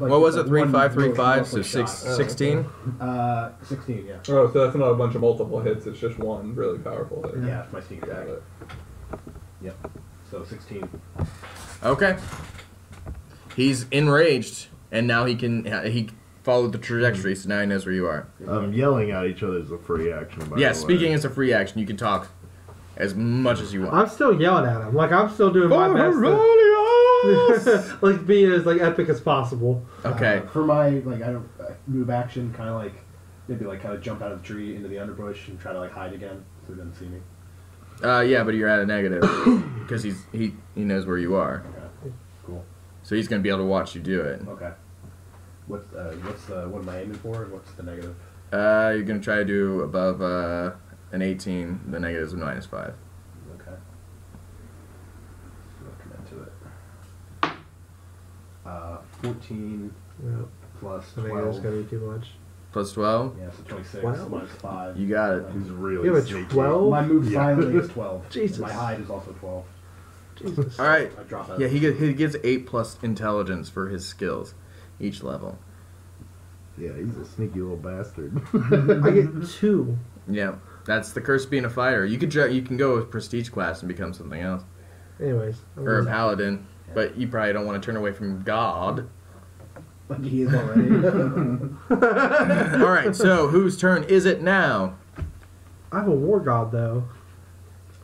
Like, what was it? Three, five, three, five. So six, 16? Uh, 16, yeah. Oh, so that's not a bunch of multiple hits. It's just one really powerful hit. Yeah, it's my sneak attack. Yep. So 16. Okay. He's enraged, and now he can he followed the trajectory, so now he knows where you are. Um, yelling at each other is a free action. yeah, speaking is a free action. You can talk as much as you want. I'm still yelling at him. Like I'm still doing oh, my best. To, Like be as like epic as possible. Okay. Uh, for my like I don't uh, move action, kind of like maybe like kind of jump out of the tree into the underbrush and try to like hide again so he doesn't see me. Uh, yeah, but you're at a negative because he's he he knows where you are. Okay. Cool. So he's gonna be able to watch you do it. Okay. What's uh, what's uh, what am I aiming for? What's the negative? Uh, you're gonna try to do above uh, an 18. The negative is minus five. 14 yeah. plus I think that's 12. going to be too much. Plus 12? Yeah, so 26 Twelve minus 5. You got it. He's really You have a 12? My move Yeah. finally is 12. Jesus. My hide is also 12. Jesus. All right. I drop out. Yeah, he gets, he gets eight plus intelligence for his skills, each level. Yeah, he's a sneaky little bastard. I get two. Yeah, that's the curse of being a fighter. You could you can go with prestige class and become something else. Anyways, I'm or a paladin, Yeah. but you probably don't want to turn away from God. But he is already. All right, so whose turn is it now? I have a war god though.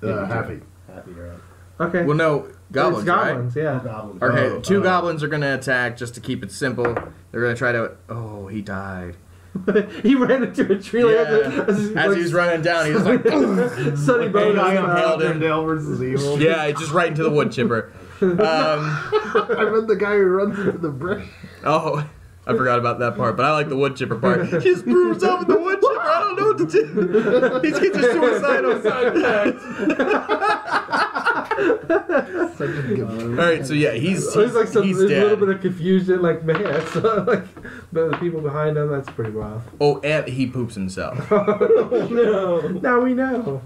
Uh, happy. Happy you. Okay. Well, no, goblins, it's right? goblins, yeah. Goblins. Okay, oh, two uh, goblins are gonna attack just to keep it simple. They're gonna try to. Oh, he died he ran into a tree yeah. as, as, he was running down. He was like, Sonny I impaled him. Dale versus evil. Yeah, just right into the wood chipper. Um, I meant the guy who runs into the brush. Oh, I forgot about that part, but I like the wood chipper part. He just threw himself in the wood chipper. I don't know what to do. He's getting suicidal all right, so yeah, he's, he's like some, he's there's a little bit of confusion, like man, so like, but the people behind him, that's pretty wild. Oh, and he poops himself, no. Now we know.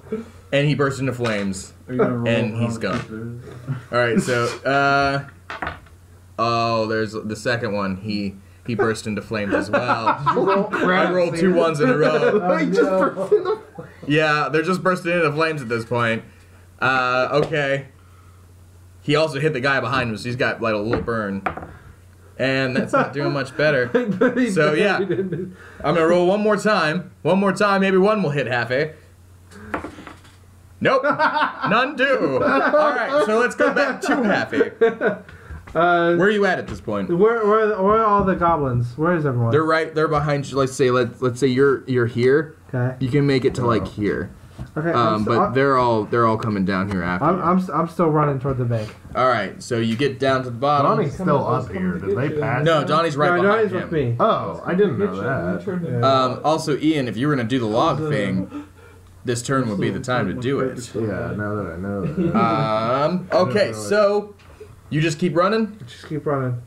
and he bursts into flames. And he's gone. All right, so uh, oh, there's the second one. He he burst into flames as well. I rolled two ones in a row. Just Yeah, they're just bursting into flames at this point. Uh, okay. He also hit the guy behind him, so he's got like a little burn. And that's not doing much better. so yeah, I'm gonna roll one more time. One more time, maybe one will hit half a. Nope, none do. All right, so let's go back to half a. Uh, where are you at at this point? Where, where, where are all the goblins? Where is everyone? They're right. They're behind you. Let's say let let's say you're you're here. Okay. You can make it to like oh. here. Okay, um, but I- they're all they're all coming down here after. I'm. I'm, st- I'm still running toward the bank. All right, so you get down to the bottom. Donnie's still up here. Did they pass? No, Donnie's right no, behind Donnie's him. with me. Oh, I didn't know that. Um, also, Ian, if you were gonna do the log thing, this turn would be the time to do it. Yeah, now that I know that. Um. Okay, so you just keep running. Just keep running.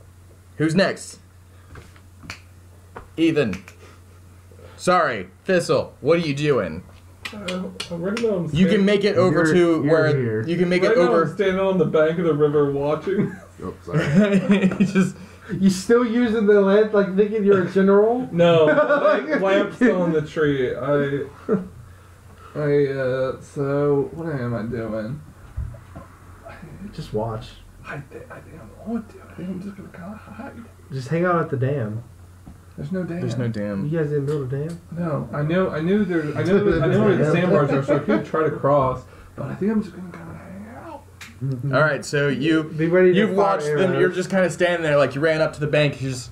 Who's next? Ethan. Sorry, Thistle. What are you doing? Uh, uh, you can make it over you're, to you're where here. you can make right it over. I'm standing on the bank of the river watching. Oops, sorry. you just you still using the lamp like thinking you're a general? no, like, lamp's on the tree. I I uh so what am I doing? Just watch. I, think I'm think I'm just gonna kind of hide. Just hang out at the dam. There's no dam. There's no dam. You guys didn't build a dam? No, I knew I knew there I knew I knew where the sandbars are, so I could try to cross. But I think I'm just gonna kind of hang out. All right, so you you've watched them. You're just kind of standing there, like you ran up to the bank. You just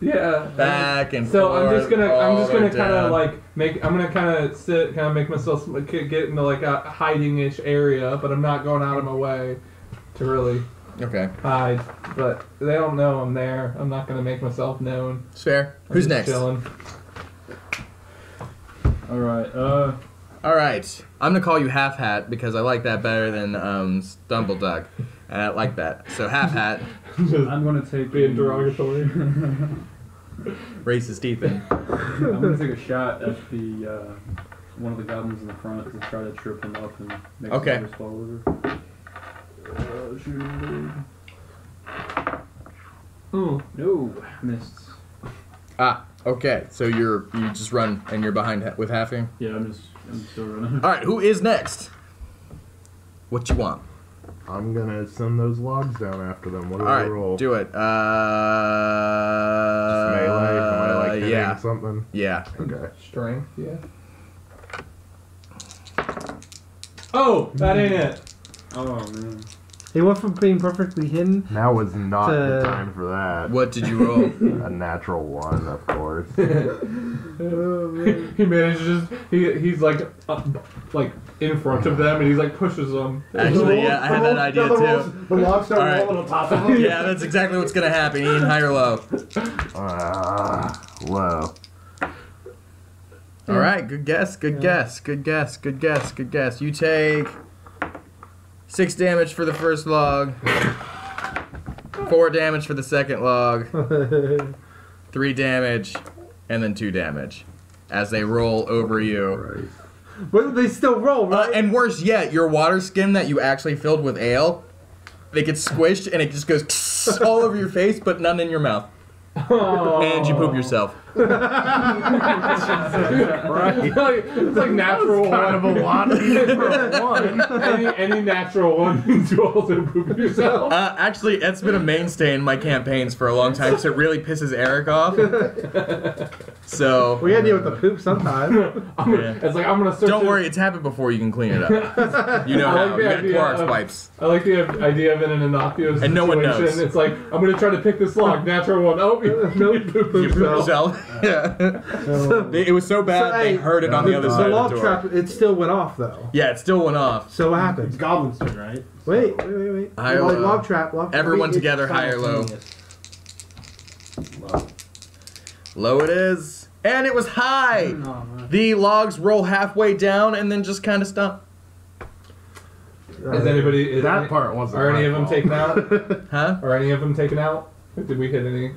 yeah back and so forth, I'm just gonna I'm just gonna kind of like make I'm gonna kind of sit, kind of make myself get into like a hiding ish area, but I'm not going out of my way to really Okay. hide, but they don't know I'm there. I'm not gonna make myself known. It's fair. I'm Who's next? Chilling. All right. Uh, All right. I'm gonna call you Half Hat because I like that better than um, Stumble Duck. And I like that. So Half Hat, I'm gonna take being derogatory. racist Ethan. I'm gonna take a shot at the uh, one of the goblins in the front to try to trip him up and make Okay. him fall over. Blade. Oh, no. Missed. Ah, okay. So you're you just run and you're behind with with halfing? Yeah, I'm just I'm still running. Alright, who is next? What you want? I'm gonna send those logs down after them. What do All right, roll? Do it. Uh, Just melee. Am I like hitting yeah. something? Yeah. Okay. Strength. Yeah. Oh, that ain't it. Oh man. He went from being perfectly hidden. Now was not the time for that. What did you roll? A natural one, of course. he manages. He he's like up, like in front of them, and he's like pushes them. Actually, yeah, I had that idea too. The logs start All right. rolling on top of him. Yeah, that's exactly what's gonna happen. Ian, high or low? Ah, low. All right, good guess, good guess, good guess, good guess, good guess. You take six damage for the first log, four damage for the second log, three damage, and then two damage as they roll over you. but they still roll, Uh, right? and worse yet, your water skin that you actually filled with ale, it gets squished and it just goes all over your face, but none in your mouth. And you poop yourself. Right. it's like natural Kind of a lot for one. any, any natural one means you also poop yourself. Uh, actually, that's been a mainstay in my campaigns for a long time because it really pisses Eric off. So we gotta deal with the poop sometime. I'm Yeah. It's like I'm gonna search. don't it- worry, it's happened before. You can clean it up. You know I like how. the You got idea Clorox of- wipes. I like the idea of it in an innocuous And no one knows. It's like I'm gonna try to pick this log. Natural one. Oh, you, no, poop You poop yourself. Yourself. yeah. They- it was so bad So, they hey, heard it on the other the side of log the door. trap, it still went off though. Yeah, it still went off. So what happened? It's happened? Goblin's turn, right? Wait, wait, wait, wait. High or log, low? log trap, log trap. Everyone It's together, high or low? Low. Low it is. And it was high. Oh, man. The logs roll halfway down and then just kind of stop. Is anybody? Is That any, part wasn't Are any of them fault. taken out? Huh? Are any of them taken out? Did we hit any?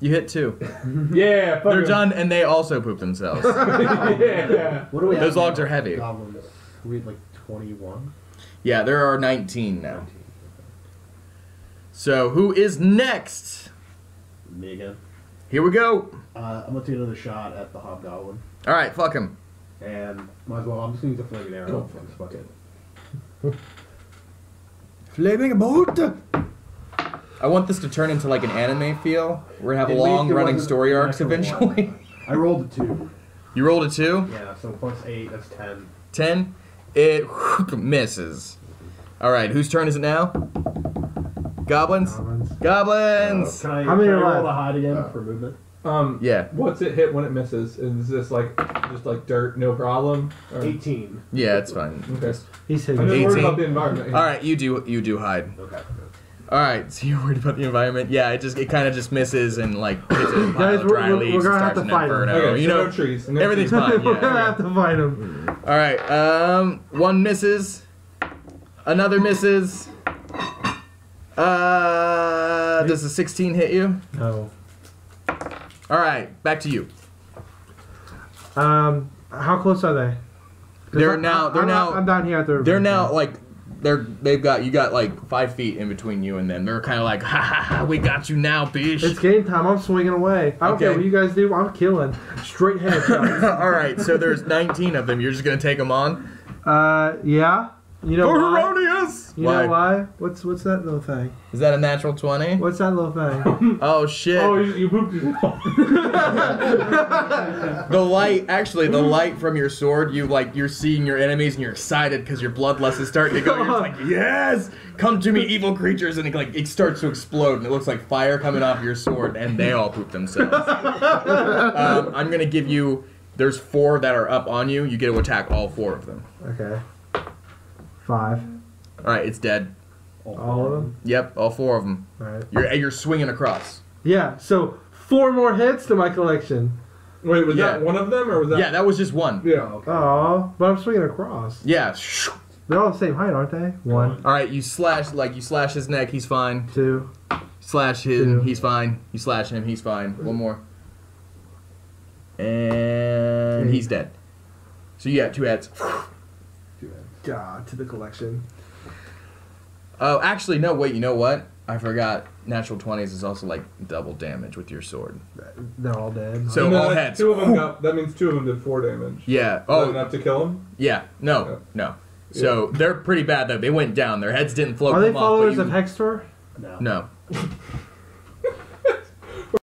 You hit two. Yeah, fuck They're 'em. done and they also poop themselves. yeah. What do we Those have logs now? are heavy. Goblins. We had like 21. Yeah, there are 19 now. So who is next? Me again. Here we go. Uh, I'm gonna take another shot at the hobgoblin, All right, fuck him. and might as well. I'm just gonna use a flaming arrow. Fuck it. Flaming bolt. I want this to turn into like an anime feel. We're gonna have At least long it running wasn't story an arcs actual eventually. I rolled a two. you rolled a two. Yeah, so plus eight, that's ten. 10. It misses. All right, whose turn is it now? Goblins. Goblins. Goblins. Can I, How many can I are roll left? the hide again for movement? Um. Yeah. What's it hit when it misses? Is this like just like dirt, no problem? Or- 18. Yeah, it's fine. Okay. He's I'm hitting. worried 18. about the environment. All right, you do you do hide. Okay. All right, so you're worried about the environment? Yeah, it just it kind of just misses and like hits a pile Guys, of we're- dry we're- leaves we're gonna and have starts to an fight 'em. inferno. Okay, you so know, no trees. No everything's trees. fine. We're Yeah, gonna yeah. have to fight him. All right, um, one misses, another misses. Uh, does a 16 hit you? No. All right, back to you. Um, how close are they? 'Cause They're I'm- now- they're I'm, now- I'm down here at the. They're now like they're they've got you got like five feet in between you and them. They're kind of like ha ha ha. We got you now, bitch. It's game time. I'm swinging away. I don't care Okay. what you guys do. I'm killing. Straight headshots. All right, so there's 19 of them. You're just gonna take them on. uh, yeah. You know For why? Herodias! You know why? What's what's that little thing? Is that a natural 20? What's that little thing? Oh shit. Oh, you, you pooped yourself. The light, actually, the light from your sword, you like, you're seeing your enemies and you're excited because your bloodlust is starting to go. You're just like, yes, come to me, evil creatures, and it like it starts to explode, and it looks like fire coming off your sword, and they all poop themselves. um, I'm gonna give you. There's four that are up on you. You get to attack all four of them. okay. Five. All right, it's dead. All of them. Yep, all four of them. All right. You're you're swinging across. Yeah. So four more hits to my collection. Wait, was Yeah. that one of them or was that? Yeah, that was just one. Yeah. Okay. Oh, but I'm swinging across. Yeah. They're all the same height, aren't they? One, All right, you slash like you slash his neck. He's fine. two. Slash him, Two. he's fine. You slash him, he's fine. One more. And he's dead. So you got two heads. God, to the collection. Oh, actually, no, wait, you know what? I forgot. Natural twenties is also like double damage with your sword. They're all dead. So And then all heads. Two of them got. That means two of them did four damage. Yeah. Oh, enough to kill him. yeah. No, no. So they're pretty bad though. They went down. Their heads didn't float. Are they them off, followers you- of Hextor? No. No.